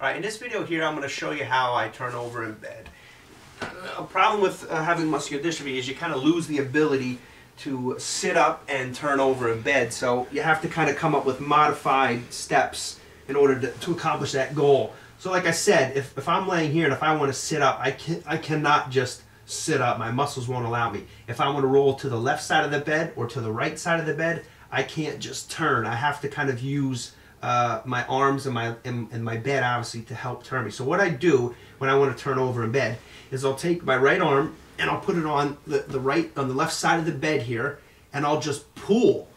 Alright, in this video here I'm going to show you how I turn over in bed. A problem with uh, having muscular dystrophy is you kind of lose the ability to sit up and turn over in bed. So you have to kind of come up with modified steps in order to, to accomplish that goal. So like I said, if, if I'm laying here and if I want to sit up, I, can, I cannot just sit up. My muscles won't allow me. If I want to roll to the left side of the bed or to the right side of the bed, I can't just turn. I have to kind of use uh, my arms and my and, and, my bed obviously to help turn me. So what I do when I want to turn over in bed is I'll take my right arm and I'll put it on the, the right on the left side of the bed here and I'll just pull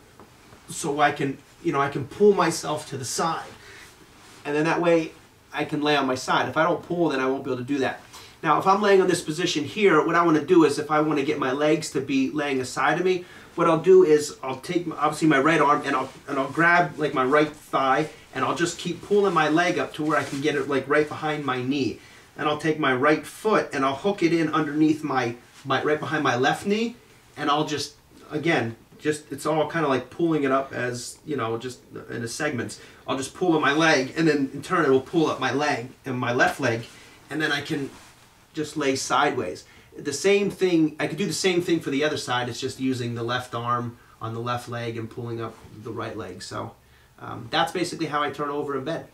so I can you know I can pull myself to the side and then that way I can lay on my side. If I don't pull then I won't be able to do that. Now if I'm laying on this position here what I want to do is if I want to get my legs to be laying aside of me what I'll do is I'll take obviously my right arm and I'll and I'll grab like my right thigh and I'll just keep pulling my leg up to where I can get it like right behind my knee. And I'll take my right foot and I'll hook it in underneath my my right behind my left knee and I'll just again just it's all kind of like pulling it up as you know just in a segments. I'll just pull on my leg and then in turn it will pull up my leg and my left leg and then I can just lay sideways the same thing, I could do the same thing for the other side. It's just using the left arm on the left leg and pulling up the right leg. So um, that's basically how I turn over in bed.